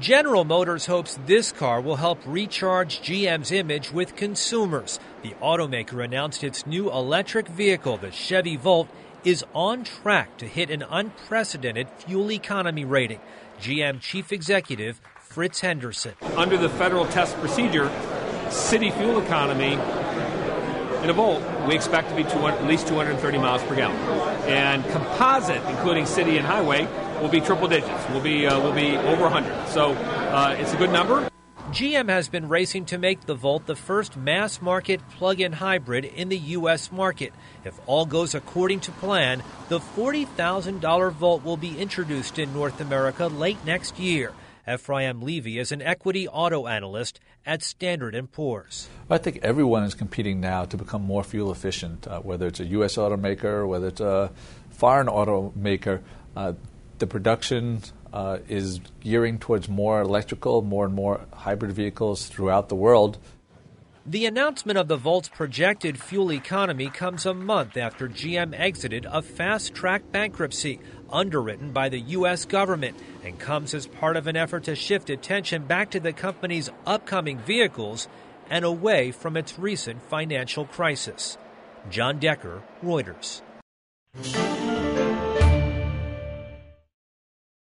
General Motors hopes this car will help recharge GM's image with consumers. The automaker announced its new electric vehicle, the Chevy Volt, is on track to hit an unprecedented fuel economy rating. GM Chief Executive Fritz Henderson. Under the federal test procedure, city fuel economy in a Volt, we expect to be at least 230 miles per gallon. And composite, including city and highway, will be triple digits. We'll be uh, we'll be over 100. So uh, it's a good number. GM has been racing to make the Volt the first mass market plug in hybrid in the U.S. market. If all goes according to plan, the $40,000 Volt will be introduced in North America late next year. Efraim Levy is an equity auto analyst at Standard & Poor's. I think everyone is competing now to become more fuel efficient, uh, whether it's a U.S. automaker, whether it's a foreign automaker. Uh, the production uh, is gearing towards more electrical, more and more hybrid vehicles throughout the world. The announcement of the Volt's projected fuel economy comes a month after GM exited a fast track bankruptcy underwritten by the U.S. government and comes as part of an effort to shift attention back to the company's upcoming vehicles and away from its recent financial crisis. John Decker, Reuters.